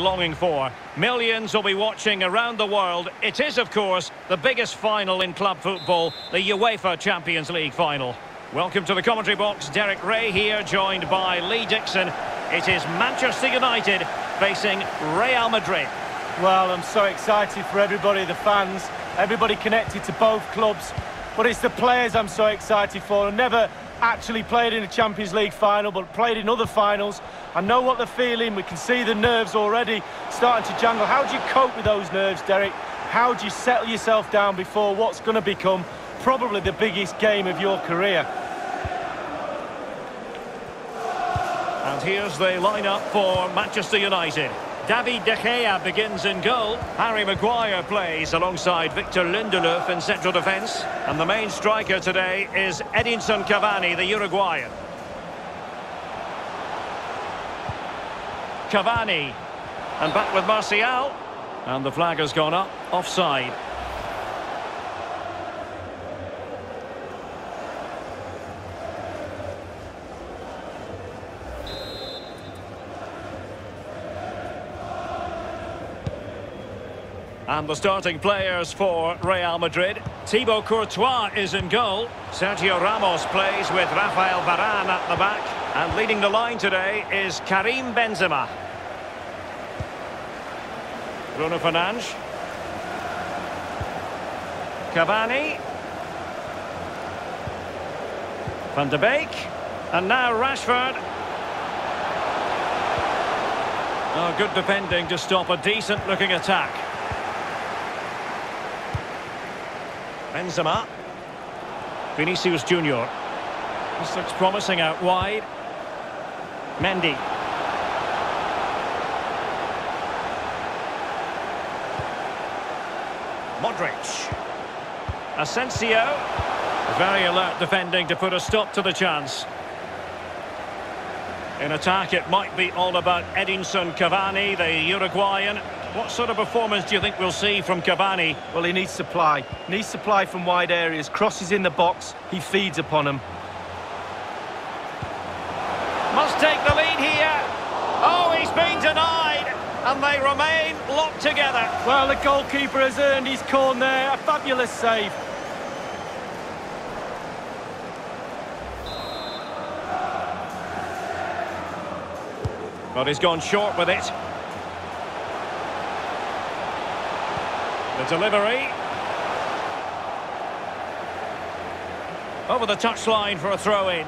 longing for. Millions will be watching around the world. It is, of course, the biggest final in club football, the UEFA Champions League final. Welcome to the commentary box. Derek Ray here, joined by Lee Dixon. It is Manchester United facing Real Madrid. Well, I'm so excited for everybody, the fans, everybody connected to both clubs. But it's the players I'm so excited for. I've never actually played in a Champions League final, but played in other finals. I know what they're feeling. We can see the nerves already starting to jangle. How do you cope with those nerves, Derek? How do you settle yourself down before what's going to become probably the biggest game of your career? And here's the lineup for Manchester United. David De Gea begins in goal. Harry Maguire plays alongside Victor Lindelof in central defence. And the main striker today is Edinson Cavani, the Uruguayan. Cavani. And back with Martial. And the flag has gone up. Offside. And the starting players for Real Madrid. Thibaut Courtois is in goal. Sergio Ramos plays with Rafael Varane at the back. And leading the line today is Karim Benzema. Bruno Fernandes. Cavani. Van de Beek. And now Rashford. Oh, good defending to stop a decent-looking attack. Benzema. Vinicius Junior. This looks promising out wide. Mendy. Modric. Asensio. Very alert defending to put a stop to the chance. In attack, it might be all about Edinson Cavani, the Uruguayan. What sort of performance do you think we'll see from Cavani? Well, he needs supply. Needs supply from wide areas. Crosses in the box. He feeds upon them. Must take the lead here. Oh, he's been denied. And they remain locked together. Well, the goalkeeper has earned his corner there. A fabulous save. But he's gone short with it. Delivery. Over the touchline for a throw-in.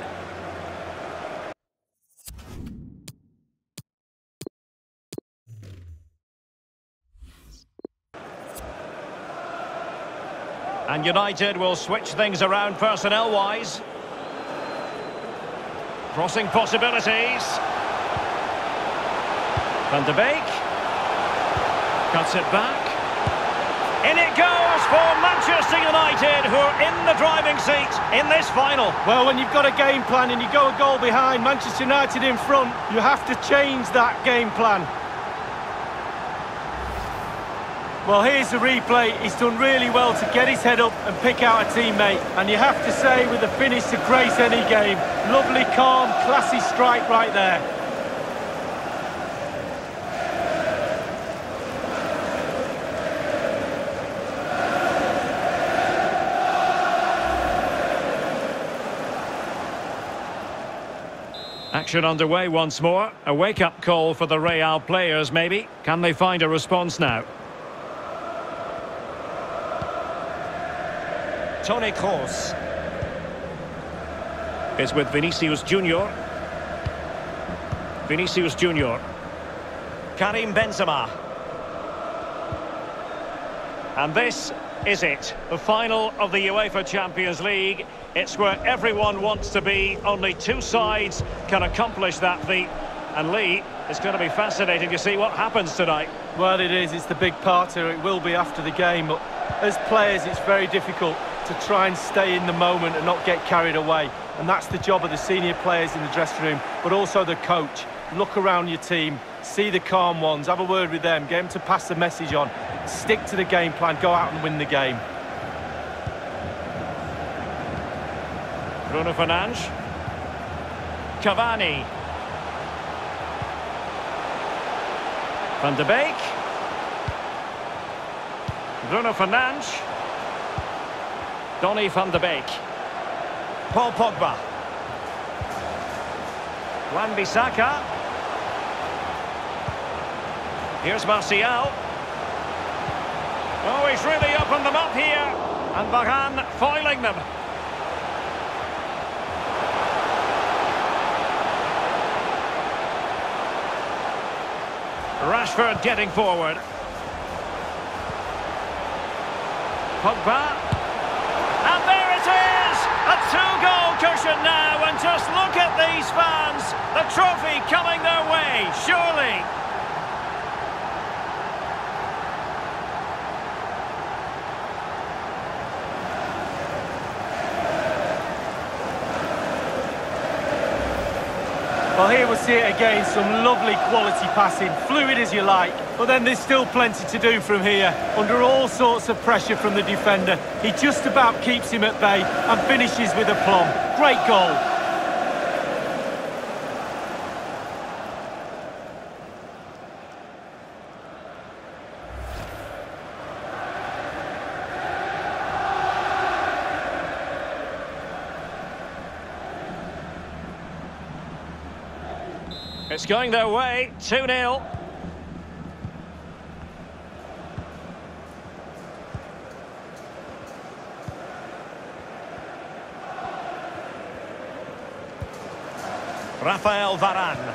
And United will switch things around personnel-wise. Crossing possibilities. Van de Beek. Cuts it back. In it goes for Manchester United, who are in the driving seat in this final. Well, when you've got a game plan and you go a goal behind, Manchester United in front, you have to change that game plan. Well, here's the replay. He's done really well to get his head up and pick out a teammate. And you have to say, with a finish to grace any game, lovely, calm, classy strike right there. Action underway once more. A wake-up call for the Real players, maybe. Can they find a response now? Toni Kroos. Is with Vinicius Junior. Vinicius Junior. Karim Benzema. And this is it. The final of the UEFA Champions League. It's where everyone wants to be. Only two sides can accomplish that feat. And Lee, it's going to be fascinating to see what happens tonight. Well, it is. It's the big party. It will be after the game. But as players, it's very difficult to try and stay in the moment and not get carried away. And that's the job of the senior players in the dressing room, but also the coach. Look around your team, see the calm ones, have a word with them, get them to pass the message on. Stick to the game plan, go out and win the game. Bruno Fernandes. Cavani. Van de Beek. Bruno Fernandes. Donny van de Beek. Paul Pogba. Wan-Bissaka. Here's Martial. Oh, he's really opened them up here. And Varane foiling them. Rashford getting forward. Pogba. And there it is! A two-goal cushion now, and just look at these fans. The trophy coming their way, surely. Well, here we'll see it again. Some lovely quality passing, fluid as you like. But then there's still plenty to do from here. Under all sorts of pressure from the defender, he just about keeps him at bay and finishes with aplomb. Great goal. It's going their way, 2-0. Rafael Varane.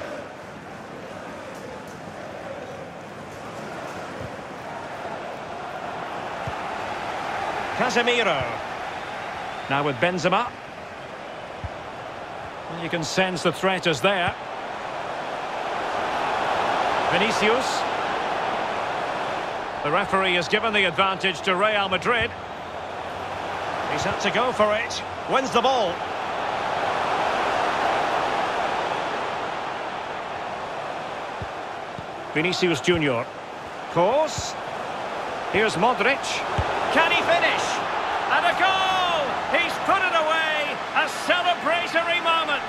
Casemiro. Now with Benzema. You can sense the threat is there. Vinicius. The referee has given the advantage to Real Madrid. He's had to go for it. Wins the ball. Vinicius Junior. Kroos. Here's Modric. Can he finish? And a goal! He's put it away. A celebratory moment.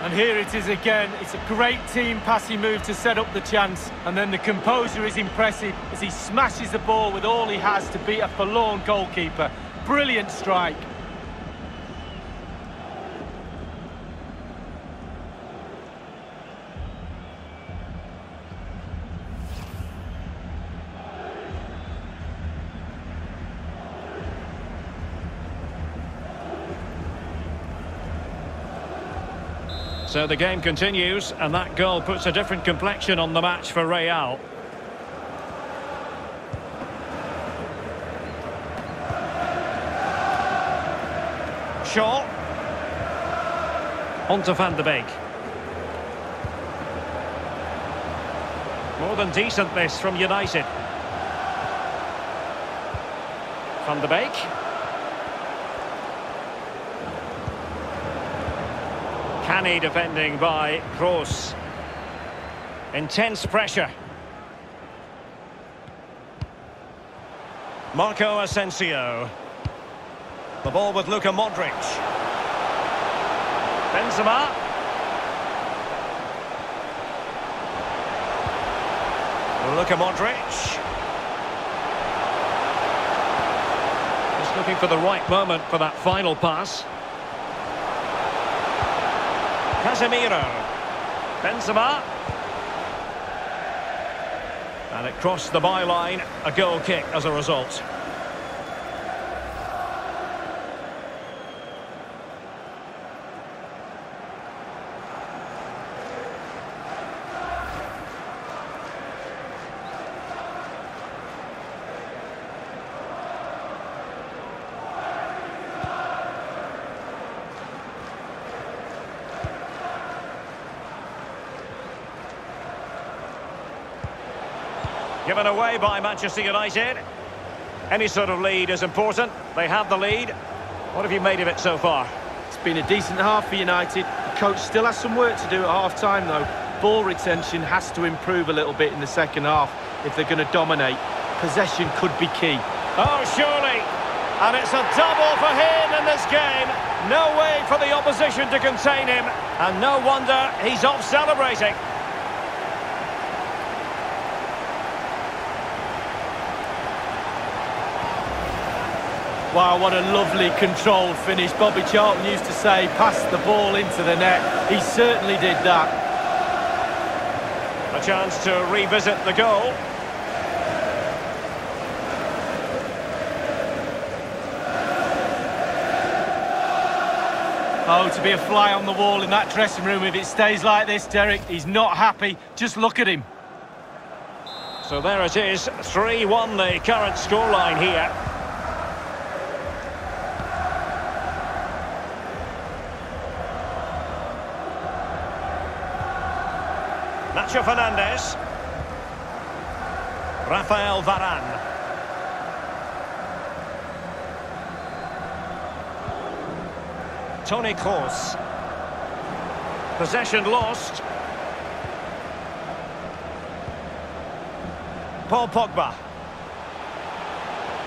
And here it is again. It's a great team passing move to set up the chance. And then the composure is impressive as he smashes the ball with all he has to beat a forlorn goalkeeper. Brilliant strike. So the game continues, and that goal puts a different complexion on the match for Real. Shaw. On to Van de Beek. More than decent this from United. Van de Beek. Canny defending by Kroos. Intense pressure. Marco Asensio. The ball with Luka Modric. Benzema. Luka Modric. Just looking for the right moment for that final pass. Casemiro. Benzema. And it crossed the byline. A goal kick as a result. Given away by Manchester United. Any sort of lead is important. They have the lead. What have you made of it so far? It's been a decent half for United. The coach still has some work to do at half-time, though. Ball retention has to improve a little bit in the second half if they're going to dominate. Possession could be key. Oh, surely. And it's a double for him in this game. No way for the opposition to contain him. And no wonder he's off celebrating. Wow, what a lovely controlled finish. Bobby Charlton used to say, pass the ball into the net. He certainly did that. A chance to revisit the goal. Oh, to be a fly on the wall in that dressing room if it stays like this, Derek, he's not happy. Just look at him. So there it is, 3-1 the current scoreline here. Nacho Fernandez. Rafael Varane. Toni Kroos. Possession lost. Paul Pogba.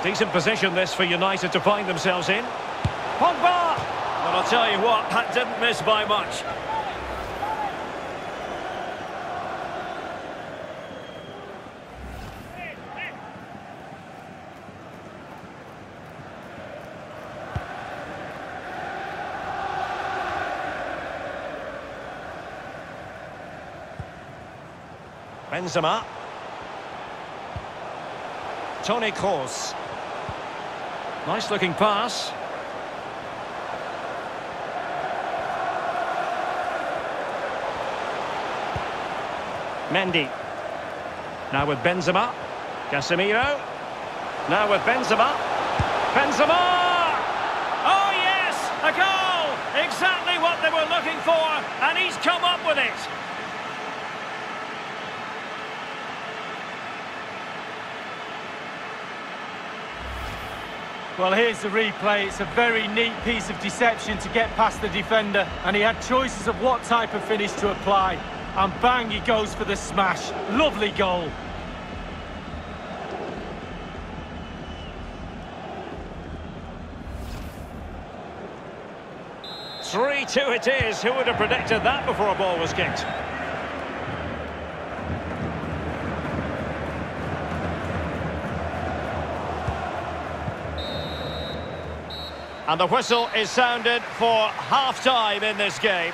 Decent position this for United to find themselves in. Pogba! Well, I'll tell you what, that didn't miss by much. Benzema. Toni Kroos. Nice looking pass. Mendy. Now with Benzema. Casemiro. Now with Benzema. Benzema! Oh yes! A goal! Exactly what they were looking for, and he's come up with it. Well, here's the replay. It's a very neat piece of deception to get past the defender, and he had choices of what type of finish to apply. And bang, he goes for the smash. Lovely goal. Three-two it is. Who would have predicted that before a ball was kicked? And the whistle is sounded for half-time in this game.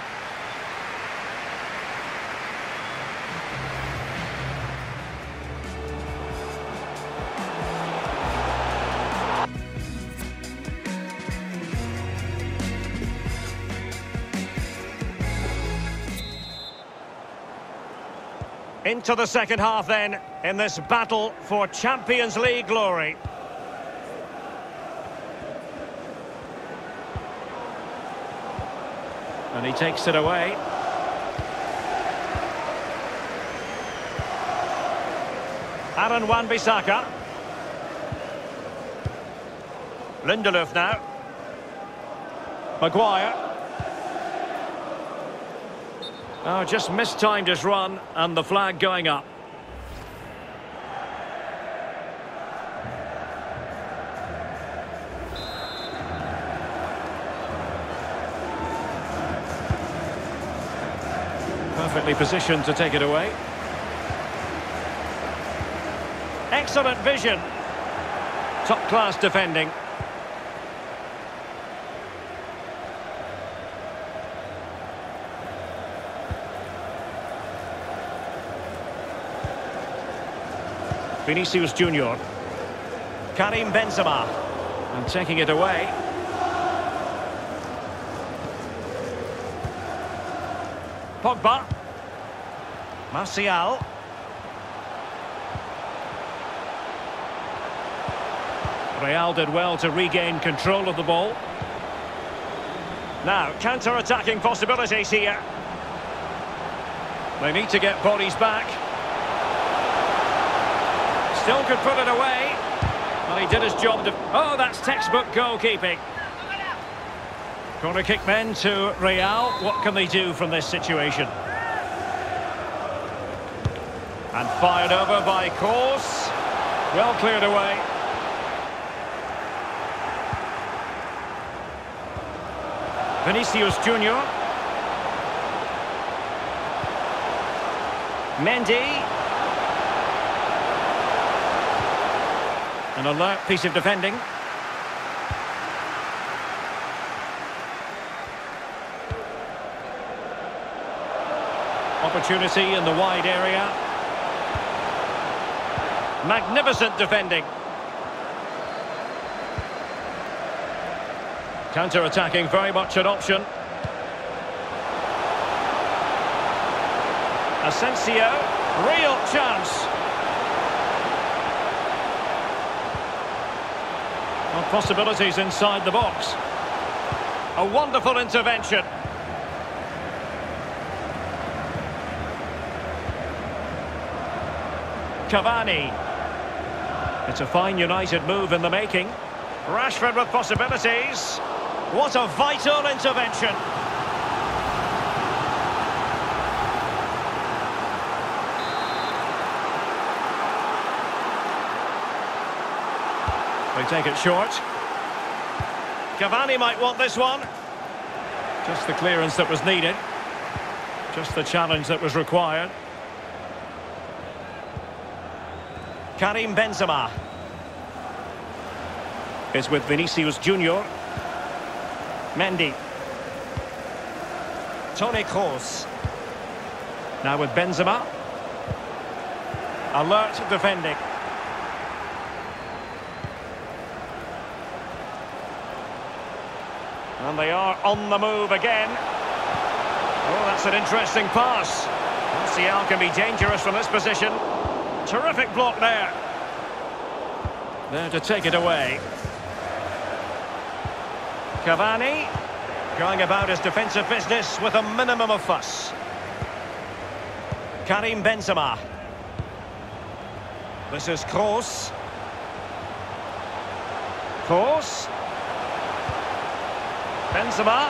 Into the second half then, in this battle for Champions League glory. And he takes it away. Aaron Wan-Bissaka. Lindelöf now. Maguire. Oh, just mistimed his run and the flag going up. Perfectly positioned to take it away. Excellent vision. Top-class defending. Vinicius Junior. Karim Benzema. And taking it away. Pogba. Martial. Real did well to regain control of the ball. Now, counter-attacking possibilities here. They need to get bodies back. Still could put it away. Well, he did his job to... Oh, that's textbook goalkeeping. Corner kick men to Real. What can they do from this situation? And fired over by Kroos. Well cleared away. Vinicius Junior. Mendy. An alert piece of defending. Opportunity in the wide area. Magnificent defending. Counter-attacking, very much an option. Asensio, real chance. Well, possibilities inside the box. A wonderful intervention. Cavani. It's a fine United move in the making. Rashford with possibilities. What a vital intervention. They take it short. Cavani might want this one. Just the clearance that was needed. Just the challenge that was required. Karim Benzema. Is with Vinicius Junior. Mendy. Toni Kroos. Now with Benzema. Alert defending. And they are on the move again. Oh, that's an interesting pass. Martial can be dangerous from this position. Terrific block there. There to take it away. Cavani going about his defensive business with a minimum of fuss. Karim Benzema. This is Kroos. Kroos. Benzema.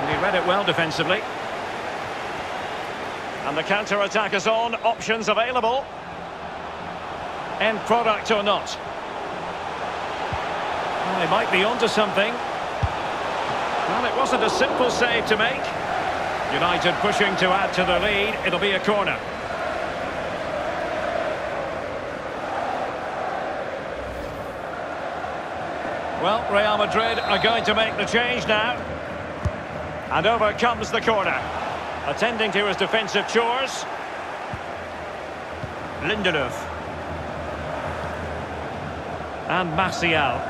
And he read it well defensively. And the counter-attack is on. Options available. End product or not. Well, they might be onto something. Well, it wasn't a simple save to make. United pushing to add to the lead. It'll be a corner. Well, Real Madrid are going to make the change now. And over comes the corner. Attending to his defensive chores. Lindelöf. And Martial.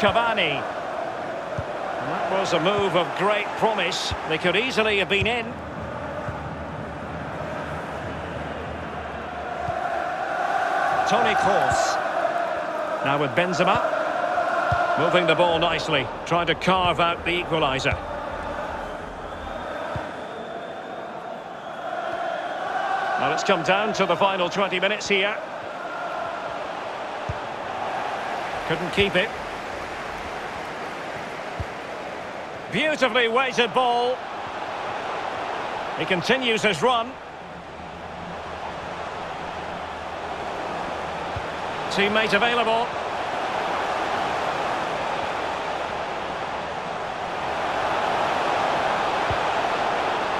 Cavani. And that was a move of great promise. They could easily have been in. Toni Kroos. Now with Benzema. Moving the ball nicely, trying to carve out the equaliser. Well, it's come down to the final 20 minutes here. Couldn't keep it. Beautifully weighted ball. He continues his run. Teammate available.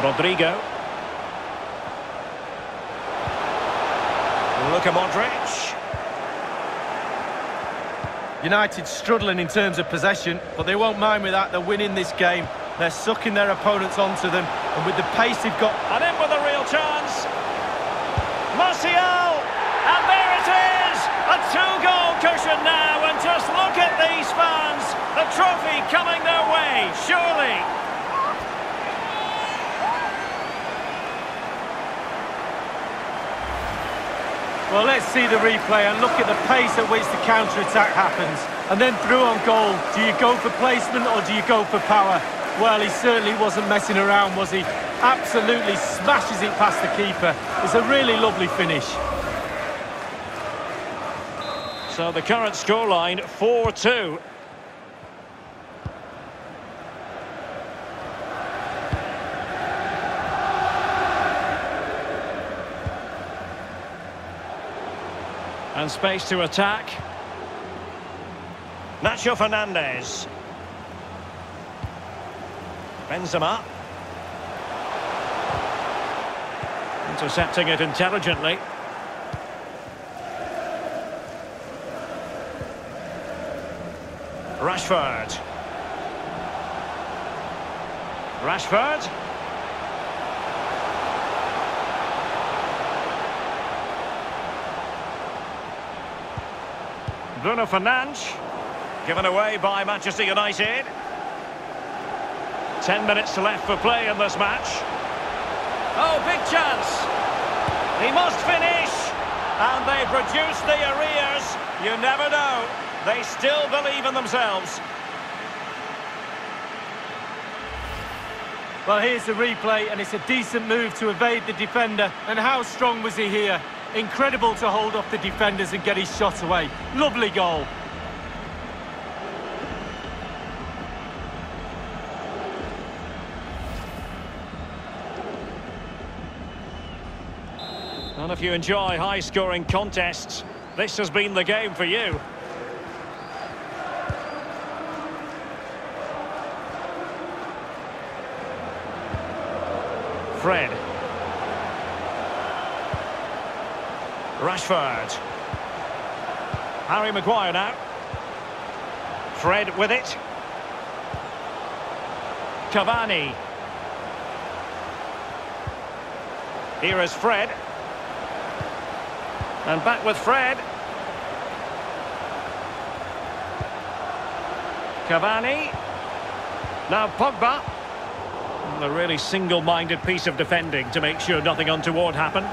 Rodrigo. Luka Modric. United struggling in terms of possession, but they won't mind with that. They're winning this game. They're sucking their opponents onto them, and with the pace they've got... And in with a real chance. Martial! And there it is! A two-goal cushion now, and just look at these fans. The trophy coming their way, surely. Well, let's see the replay and look at the pace at which the counter-attack happens. And then through on goal, do you go for placement or do you go for power? Well, he certainly wasn't messing around, was he? Absolutely smashes it past the keeper. It's a really lovely finish. So the current scoreline, 4-2. And space to attack. Nacho Fernandez. Benzema. Intercepting it intelligently. Rashford. Rashford. Bruno Fernandes. Given away by Manchester United. Ten minutes left for play in this match. Oh, big chance. He must finish. And they produce the arrears. You never know. They still believe in themselves. Well, here's the replay, and it's a decent move to evade the defender. And how strong was he here? Incredible to hold off the defenders and get his shot away. Lovely goal. And if you enjoy high-scoring contests, this has been the game for you. Fred. Rashford. Harry Maguire now. Fred with it. Cavani. Here is Fred. And back with Fred. Cavani. Now Pogba. A really single-minded piece of defending to make sure nothing untoward happened.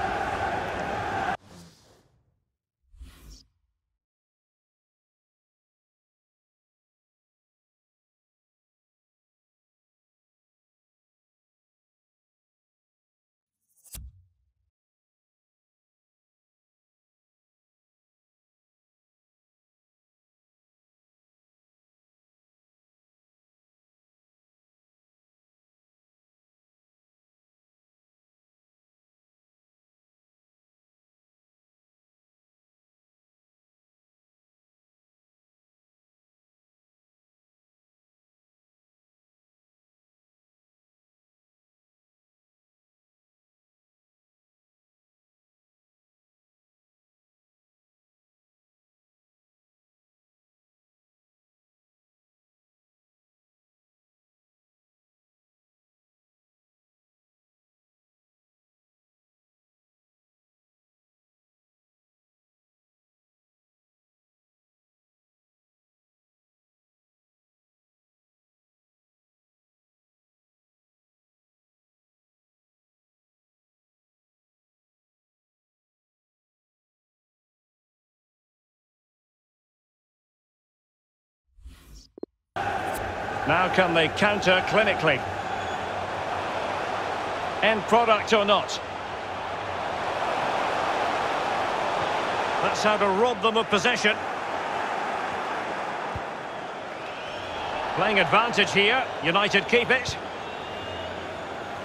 Now can they counter clinically? End product or not? That's how to rob them of possession. Playing advantage here. United keep it.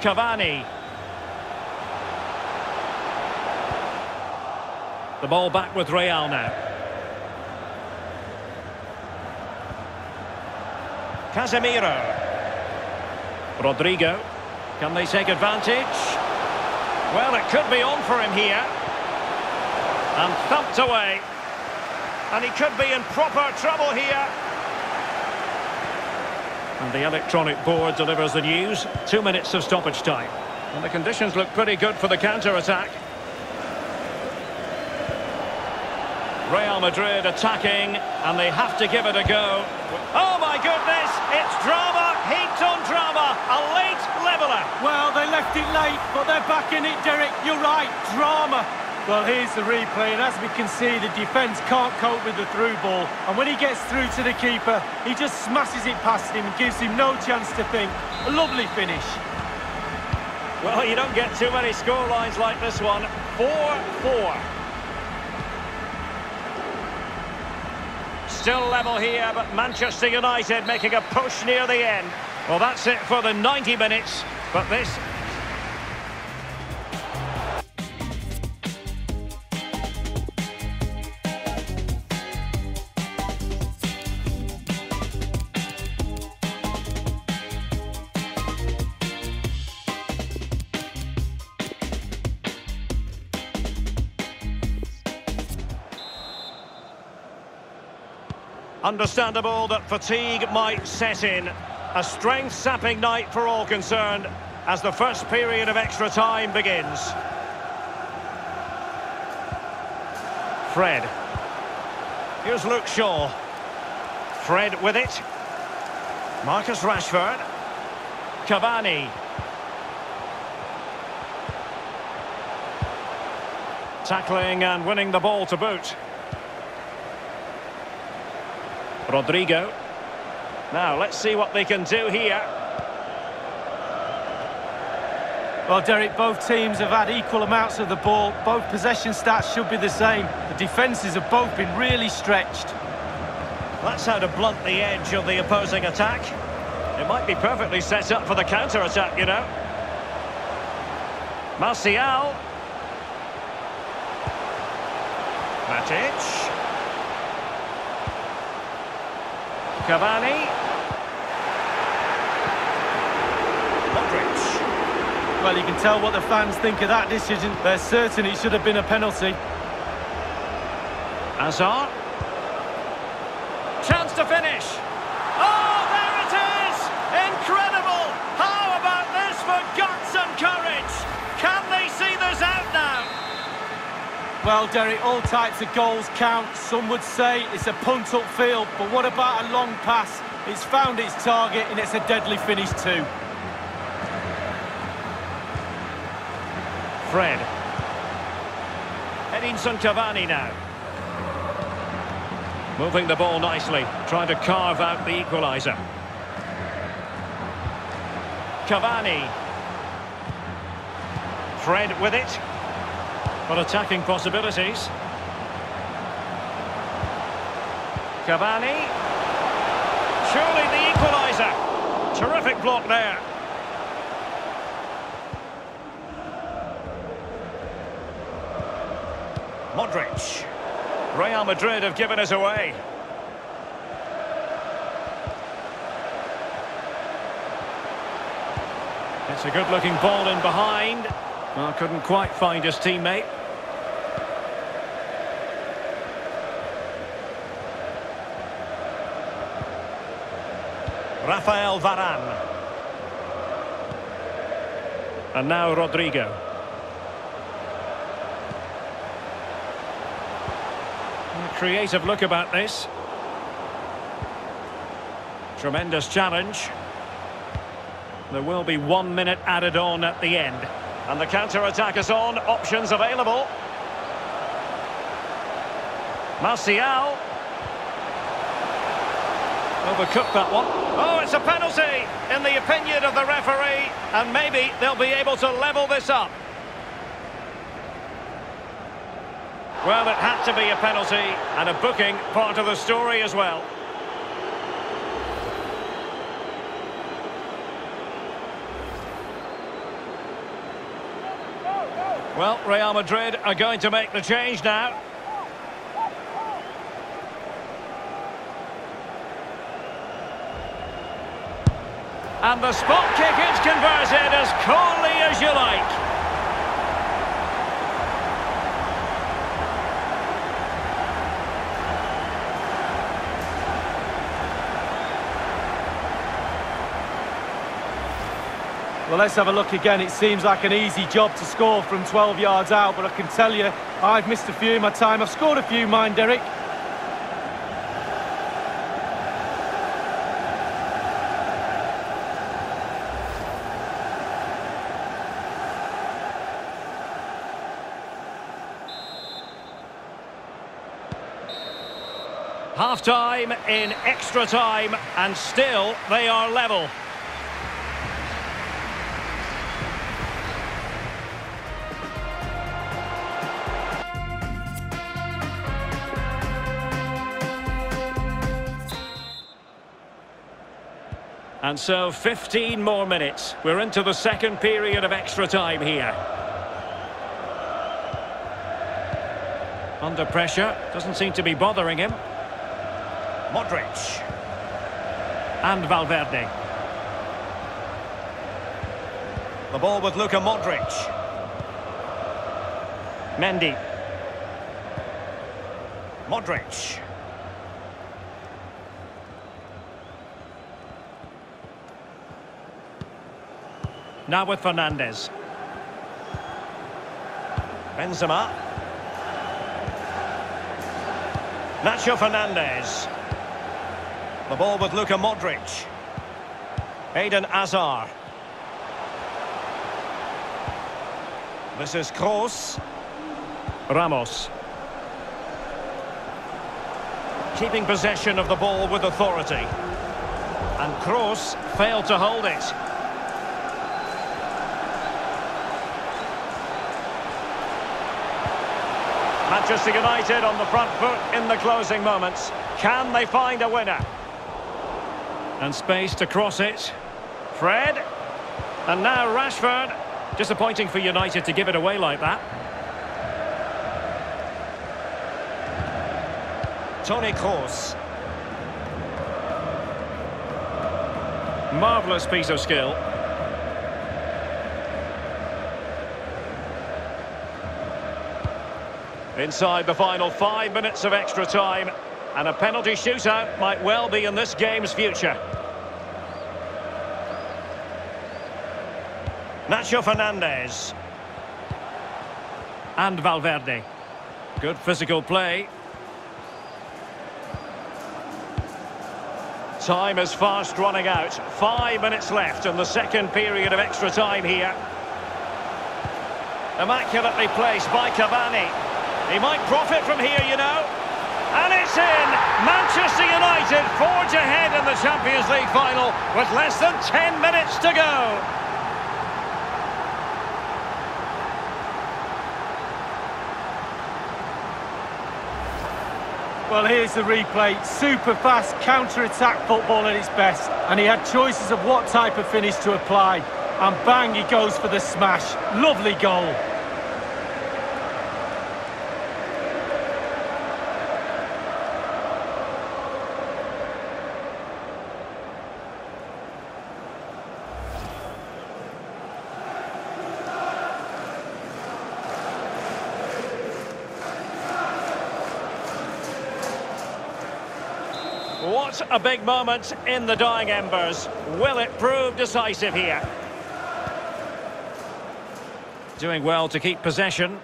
Cavani. The ball back with Real now. Casemiro. Rodrigo. Can they take advantage? Well, it could be on for him here. And thumped away. And he could be in proper trouble here. And the electronic board delivers the news. Two minutes of stoppage time. And the conditions look pretty good for the counter-attack. Real Madrid attacking, and they have to give it a go. Oh goodness, it's drama, heaped on drama, a late leveller. Well, they left it late, but they're back in it, Derek. You're right, drama. Well, here's the replay, and as we can see, the defence can't cope with the through ball. And when he gets through to the keeper, he just smashes it past him and gives him no chance to think. A lovely finish. Well, you don't get too many scorelines like this one. 4-4. Still level here, but Manchester United making a push near the end. Well, that's it for the 90 minutes, but this Understandable that fatigue might set in. A strength-sapping night for all concerned as the first period of extra time begins. Fred. Here's Luke Shaw. Fred with it. Marcus Rashford. Cavani. Tackling and winning the ball to boot. Rodrigo. Now, let's see what they can do here. Well, Derek, both teams have had equal amounts of the ball. Both possession stats should be the same. The defences have both been really stretched. That's how to blunt the edge of the opposing attack. It might be perfectly set up for the counter-attack, you know. Martial. Matic. Cavani. Modric. Well, you can tell what the fans think of that decision. They're certain it should have been a penalty. Hazard. Chance to finish. Well, Derek, all types of goals count. Some would say it's a punt up field, but what about a long pass? It's found its target and it's a deadly finish too. Fred. heading Edinson Cavani now. Moving the ball nicely, trying to carve out the equaliser. Cavani. Fred with it. But attacking possibilities. Cavani. Surely the equaliser. Terrific block there. Modric. Real Madrid have given us away. It's a good-looking ball in behind. Well, couldn't quite find his teammate. Rafael Varane. And now Rodrigo. A creative look about this. Tremendous challenge. There will be one minute added on at the end. And the counter-attack is on. Options available. Martial. Overcooked that one. Oh, it's a penalty in the opinion of the referee. And maybe they'll be able to level this up. Well, it had to be a penalty and a booking part of the story as well. Well, Real Madrid are going to make the change now. And the spot kick is converted as coolly as you like. Well, let's have a look again. It seems like an easy job to score from 12 yards out, but I can tell you, I've missed a few in my time. I've scored a few, mine, Derek. Half-time in extra time, and still they are level. And so 15 more minutes. We're into the second period of extra time here. Under pressure, doesn't seem to be bothering him. Modric. And Valverde. The ball with Luka Modric. Mendy. Modric. Now with Fernandez. Benzema. Nacho Fernandez. The ball with Luka Modric. Eden Hazard. This is Kroos. Ramos. Keeping possession of the ball with authority. And Kroos failed to hold it. Manchester United on the front foot in the closing moments. Can they find a winner? And space to cross it. Fred. And now Rashford. Disappointing for United to give it away like that. Toni Kroos. Marvellous piece of skill. Inside the final five minutes of extra time. And a penalty shootout might well be in this game's future. Nacho Fernandez. And Valverde. Good physical play. Time is fast running out. Five minutes left in the second period of extra time here. Immaculately placed by Cavani. He might profit from here, you know. In! Manchester United forge ahead in the Champions League final with less than 10 minutes to go. Well, here's the replay. Super fast counter-attack football at its best. And he had choices of what type of finish to apply. And bang, he goes for the smash. Lovely goal. What a big moment in the dying embers. Will it prove decisive here? Doing well to keep possession.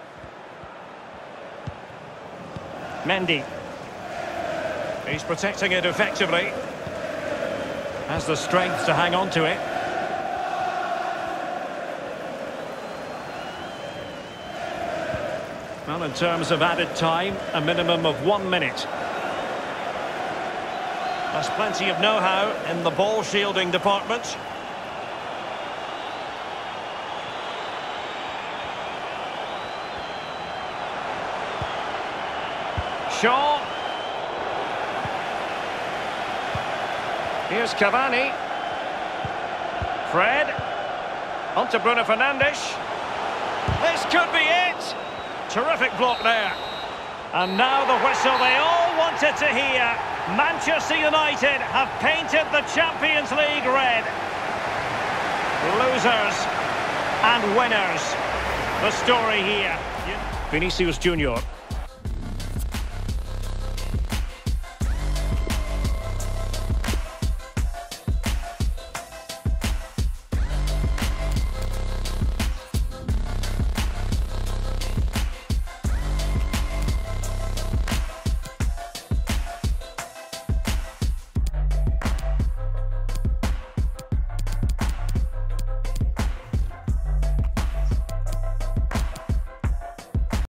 Mendy. He's protecting it effectively. Has the strength to hang on to it. Well, in terms of added time, a minimum of one minute. There's plenty of know-how in the ball shielding department. Shaw. Here's Cavani. Fred. On to Bruno Fernandes. This could be it. Terrific block there. And now the whistle they all wanted to hear. Manchester United have painted the Champions League red. Losers and winners. The story here. Vinicius Junior